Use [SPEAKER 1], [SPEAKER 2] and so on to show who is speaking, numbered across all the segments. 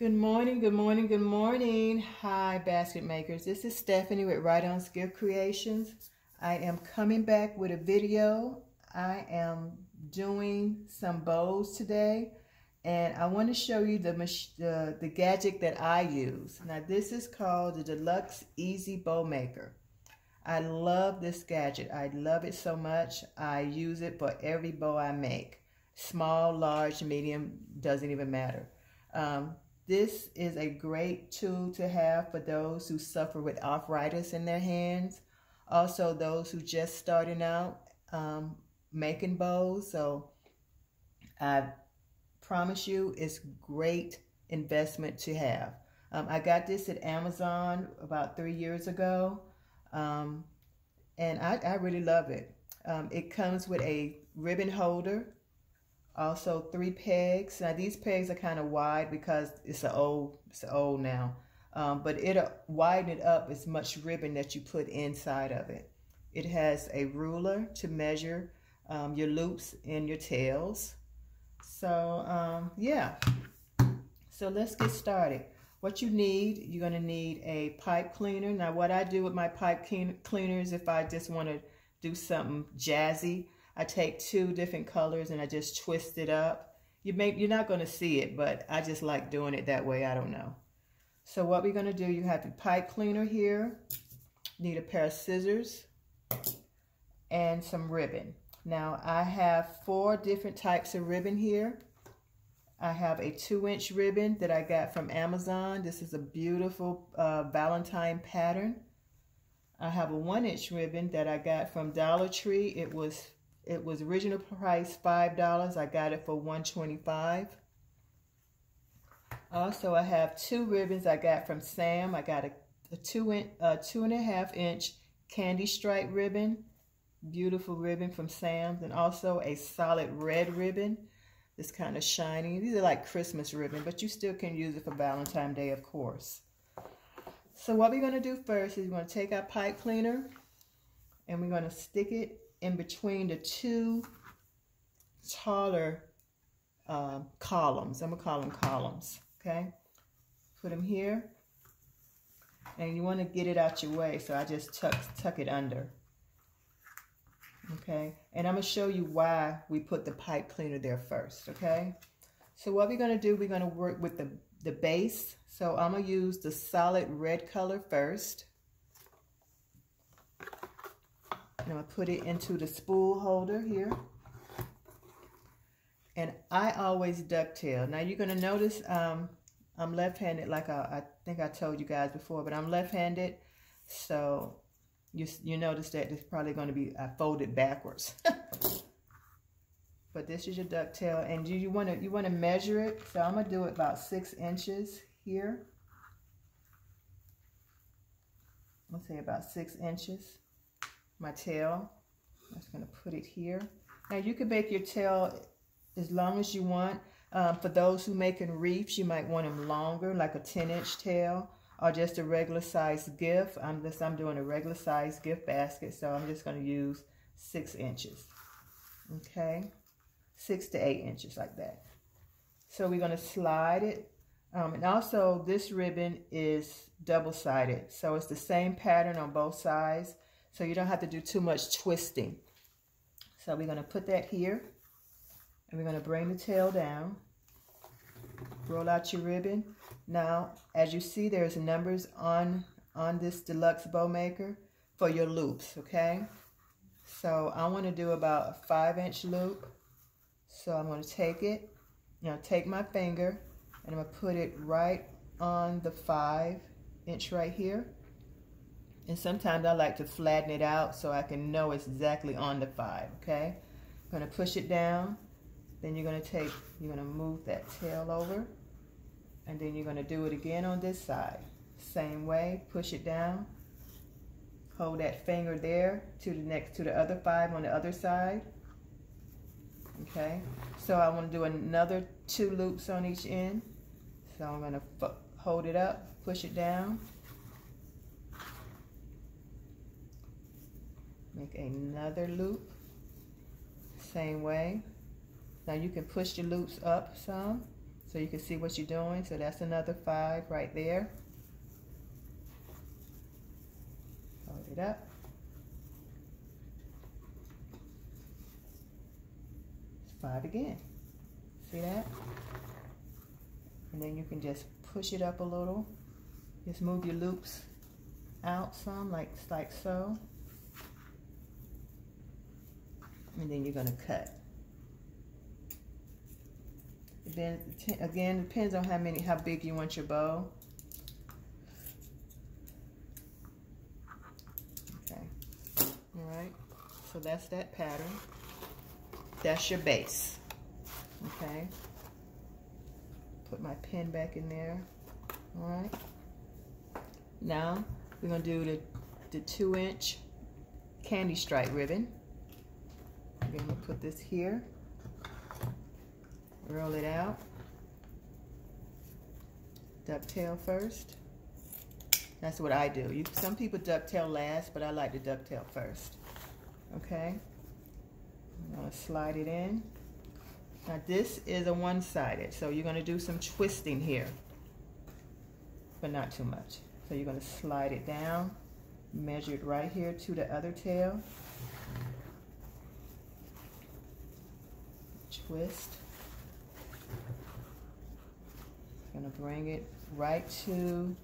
[SPEAKER 1] Good morning, good morning, good morning. Hi, basket makers. This is Stephanie with Wright On Skill Creations. I am coming back with a video. I am doing some bows today, and I want to show you the, the, the gadget that I use. Now, this is called the Deluxe EZ Bow Maker. I love this gadget. I love it so much. I use it for every bow I make. Small, large, medium, doesn't even matter. Um, this is a great tool to have for those who suffer with arthritis in their hands. Also, those who just starting out um, making bows. So I promise you it's great investment to have. Um, I got this at Amazon about three years ago. Um, and I, I, really love it. Um, it comes with a ribbon holder also three pegs. Now these pegs are kind of wide because it's an old, it's old now. Um, but it'll widen it up as much ribbon that you put inside of it. It has a ruler to measure um, your loops and your tails. So um, yeah, so let's get started. What you need, you're gonna need a pipe cleaner. Now what I do with my pipe cleaners, if I just wanna do something jazzy, I take two different colors and I just twist it up. You may, you're not going to see it, but I just like doing it that way. I don't know. So what we're going to do, you have your pipe cleaner here. Need a pair of scissors and some ribbon. Now I have four different types of ribbon here. I have a two inch ribbon that I got from Amazon. This is a beautiful uh, Valentine pattern. I have a one inch ribbon that I got from Dollar Tree. It was it was original price $5. I got it for 125 Also, I have two ribbons I got from Sam. I got a, a two, in, a two and a half inch candy stripe ribbon. Beautiful ribbon from Sam's. And also a solid red ribbon. It's kind of shiny. These are like Christmas ribbon, but you still can use it for Valentine's Day, of course. So what we're going to do first is we're going to take our pipe cleaner and we're going to stick it in between the two taller uh, columns. I'm going to call them columns, okay? Put them here. And you want to get it out your way, so I just tuck, tuck it under. Okay, and I'm going to show you why we put the pipe cleaner there first, okay? So what we're going to do, we're going to work with the, the base. So I'm going to use the solid red color first. I'm going to put it into the spool holder here. And I always ducktail. Now you're going to notice um, I'm left-handed like I, I, think I told you guys before, but I'm left-handed. So you, you notice that it's probably going to be I folded backwards. but this is your ducktail. And you, you want to you want to measure it. So I'm going to do it about six inches here. Let's say about six inches my tail. I'm just going to put it here. Now you can make your tail as long as you want. Um, for those who making reefs, you might want them longer, like a 10 inch tail or just a regular size gift. I'm just, I'm doing a regular size gift basket, so I'm just going to use six inches. Okay, six to eight inches like that. So we're going to slide it. Um, and also this ribbon is double-sided. So it's the same pattern on both sides. So you don't have to do too much twisting. So we're going to put that here. And we're going to bring the tail down. Roll out your ribbon. Now, as you see, there's numbers on, on this deluxe bow maker for your loops, okay? So I want to do about a five inch loop. So I'm going to take it, Now take my finger, and I'm going to put it right on the five inch right here. And sometimes I like to flatten it out so I can know it's exactly on the five, okay? I'm gonna push it down. Then you're gonna take, you're gonna move that tail over. And then you're gonna do it again on this side. Same way, push it down. Hold that finger there to the next, to the other five on the other side. Okay, so I want to do another two loops on each end. So I'm going to hold it up, push it down, make another loop same way now you can push your loops up some so you can see what you're doing. So that's another five right there. Hold it up. Five again. See that? And then you can just push it up a little. Just move your loops out some, like, like so. And then you're gonna cut. Then again, depends on how many, how big you want your bow. Okay, all right. So that's that pattern. That's your base. Okay. Put my pin back in there. All right. Now we're gonna do the the two inch candy stripe ribbon. I'm gonna put this here roll it out. Ducktail first. That's what I do. You, some people ducktail last, but I like to ducktail first. Okay. I'm going to slide it in. Now this is a one-sided, so you're going to do some twisting here, but not too much. So you're going to slide it down, measure it right here to the other tail. Twist. I'm gonna bring it right to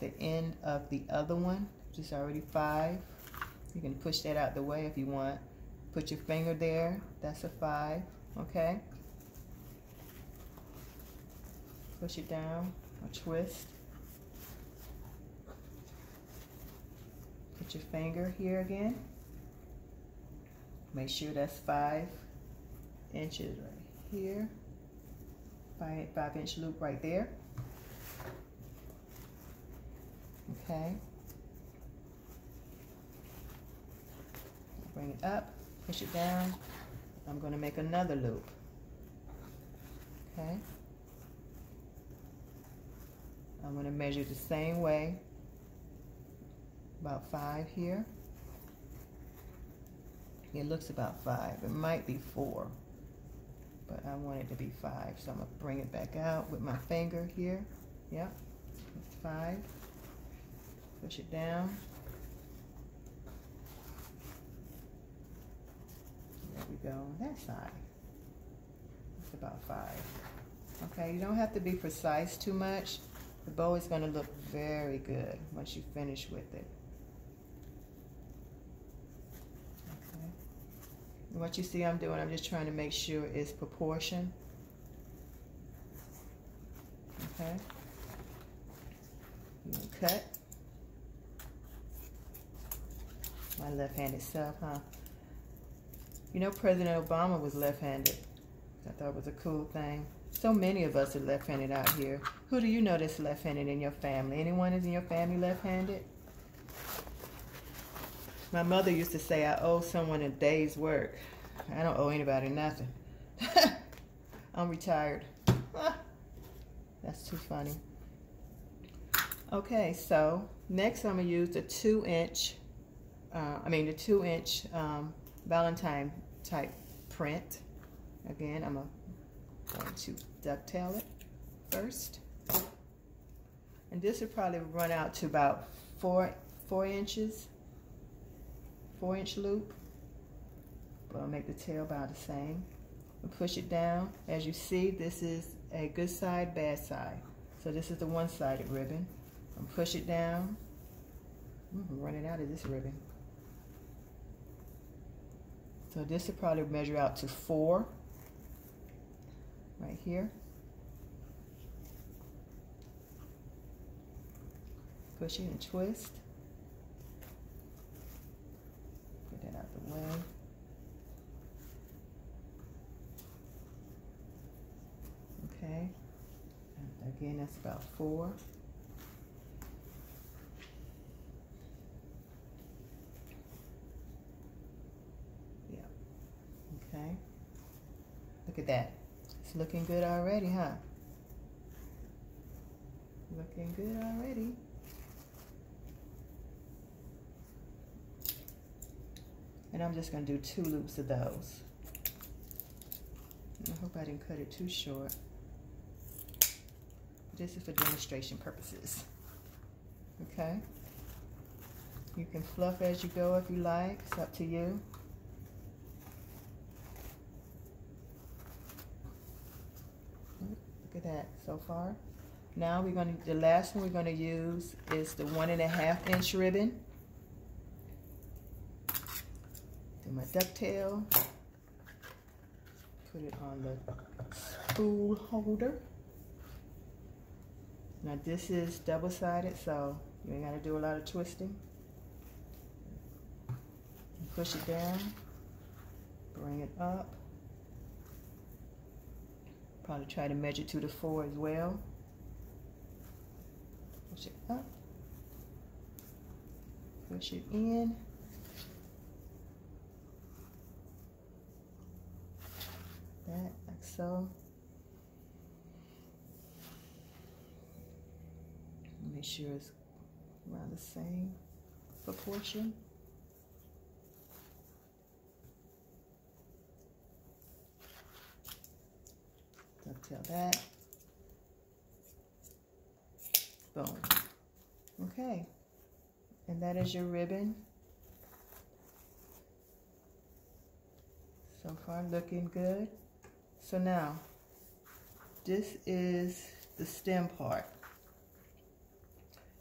[SPEAKER 1] the end of the other one, which is already five. You can push that out the way if you want. Put your finger there, that's a five, okay? Push it down, a twist. Put your finger here again. Make sure that's five inches right here five, five inch loop right there. Okay. Bring it up, push it down. I'm going to make another loop. Okay. I'm going to measure the same way. About five here. It looks about five. It might be four but I want it to be five. So I'm gonna bring it back out with my finger here. Yep, it's five. Push it down. There we go that side. It's about five. Okay, you don't have to be precise too much. The bow is gonna look very good once you finish with it. What you see I'm doing, I'm just trying to make sure it's proportion. Okay. cut. My left-handed self, huh? You know President Obama was left-handed. I thought it was a cool thing. So many of us are left-handed out here. Who do you know that's left-handed in your family? Anyone is in your family left-handed? My mother used to say I owe someone a day's work. I don't owe anybody nothing. I'm retired. That's too funny. Okay, so next I'm going to use the 2 inch, uh, I mean the 2 inch um, Valentine type print. Again, I'm going to ducktail it first. And this will probably run out to about 4, four inches four inch loop. But I'll make the tail about the same. And push it down. As you see, this is a good side, bad side. So this is the one-sided ribbon. And push it down. I'm running out of this ribbon. So this will probably measure out to four. Right here. Push it and twist. Way. Okay, and again that's about four. Yeah, okay. Look at that. It's looking good already, huh? Looking good already. And I'm just going to do two loops of those. I hope I didn't cut it too short. this is for demonstration purposes. Okay. You can fluff as you go if you like. It's up to you. Look at that so far. Now we're going to, the last one we're going to use is the one and a half inch ribbon. Do my ducktail. Put it on the spool holder. Now this is double-sided, so you ain't got to do a lot of twisting. Push it down, bring it up. Probably try to measure to the four as well. Push it up. Push it in. That, like so. Make sure it's around the same proportion. Dovetail that. Boom. Okay. And that is your ribbon. So far looking good. So now, this is the stem part.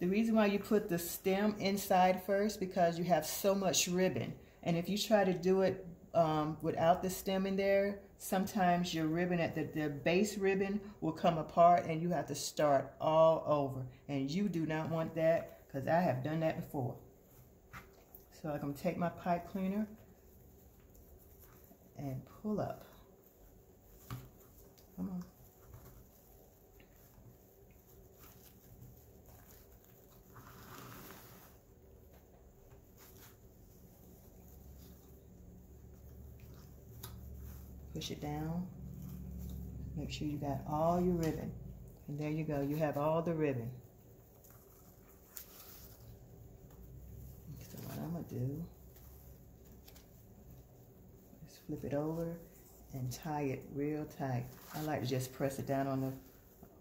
[SPEAKER 1] The reason why you put the stem inside first because you have so much ribbon. And if you try to do it um, without the stem in there, sometimes your ribbon at the, the base ribbon will come apart and you have to start all over. And you do not want that because I have done that before. So I'm going to take my pipe cleaner and pull up. Come on. push it down. Make sure you got all your ribbon. And there you go, you have all the ribbon. So what I'm gonna do is flip it over and tie it real tight. I like to just press it down on the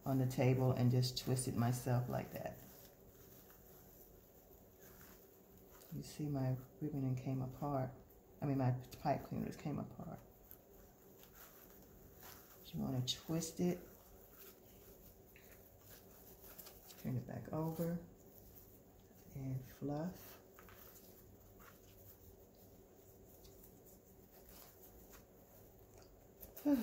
[SPEAKER 1] on the table and just twist it myself like that. You see my ribbon came apart. I mean my pipe cleaners came apart. You want to twist it. Turn it back over and fluff. So.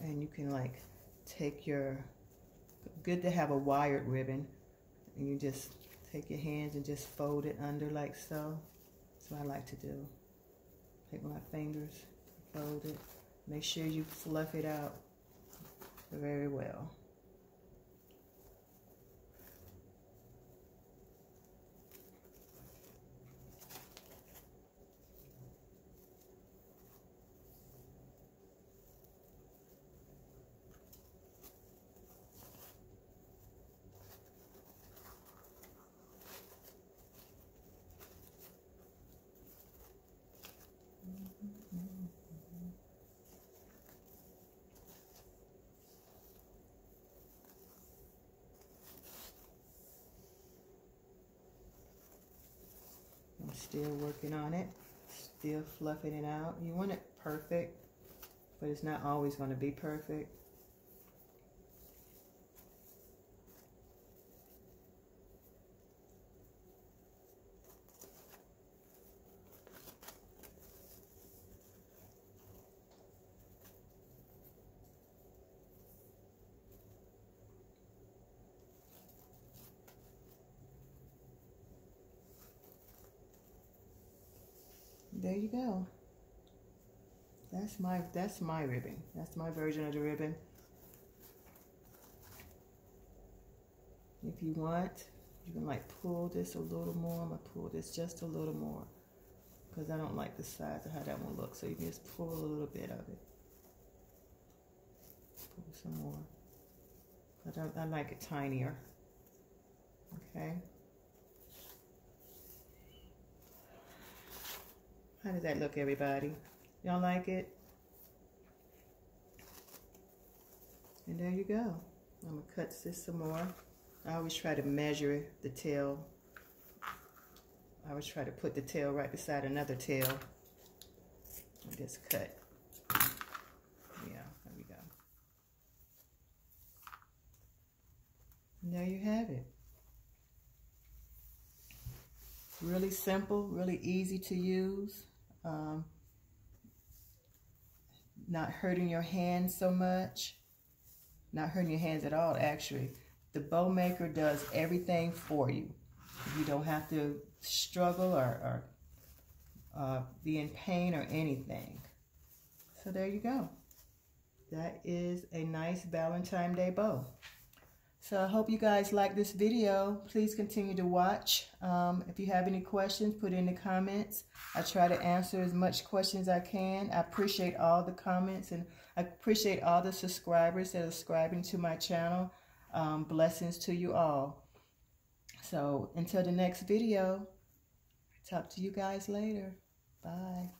[SPEAKER 1] and you can like take your good to have a wired ribbon and you just take your hands and just fold it under like so. That's what I like to do. Take my fingers fold it. Make sure you fluff it out very well still working on it still fluffing it out. You want it perfect but it's not always going to be perfect there you go. That's my that's my ribbon. That's my version of the ribbon. If you want, you can like pull this a little more. I'm gonna pull this just a little more. because I don't like the size of how that one looks. So you can just pull a little bit of it. Pull some more. I, don't. I like it tinier. Okay. How does that look, everybody? Y'all like it? And there you go. I'm going to cut this some more. I always try to measure the tail. I always try to put the tail right beside another tail. And just cut. Yeah, there we go. And there you have it. Really simple, really easy to use. Um, not hurting your hands so much. Not hurting your hands at all, actually. The bow maker does everything for you. You don't have to struggle or, or uh, be in pain or anything. So there you go. That is a nice Valentine Day bow. So I hope you guys like this video. Please continue to watch. Um, if you have any questions, put in the comments. I try to answer as much questions as I can. I appreciate all the comments and I appreciate all the subscribers that are subscribing to my channel. Um, blessings to you all. So until the next video, talk to you guys later. Bye.